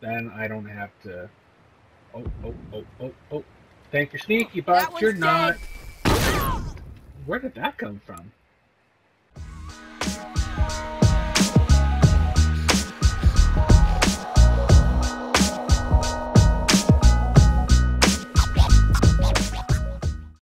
Then I don't have to. Oh, oh, oh, oh, oh. Thank you, sneaky, bot. but you're dead. not. Where did that come from?